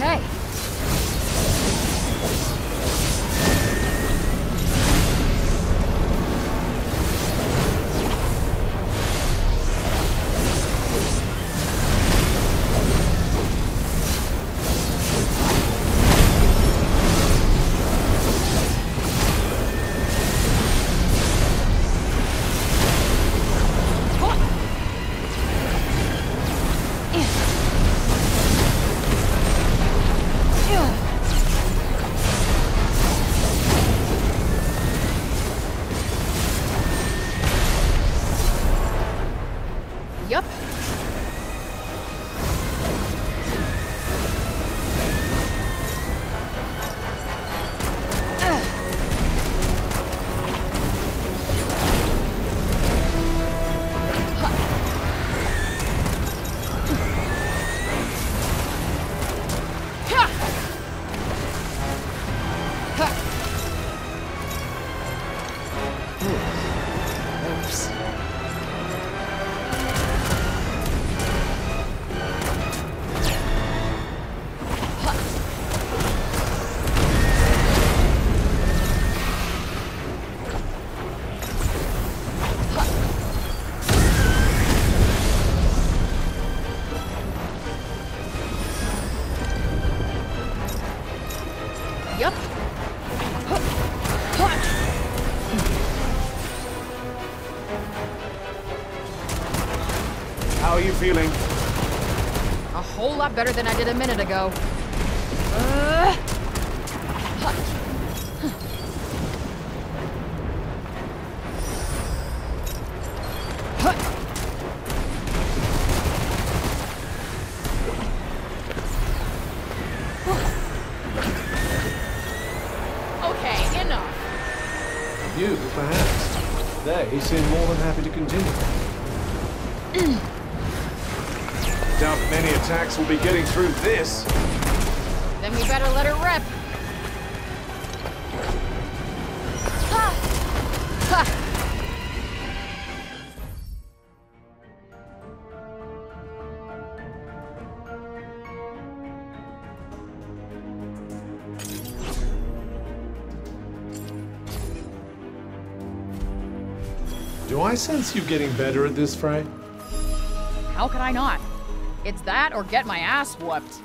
Okay. How are you feeling? A whole lot better than I did a minute ago. Uh, You, perhaps. They seem more than happy to continue. Doubt many attacks will be getting through this. Then we better let her rip. Do I sense you getting better at this, Frey? How could I not? It's that or get my ass whooped.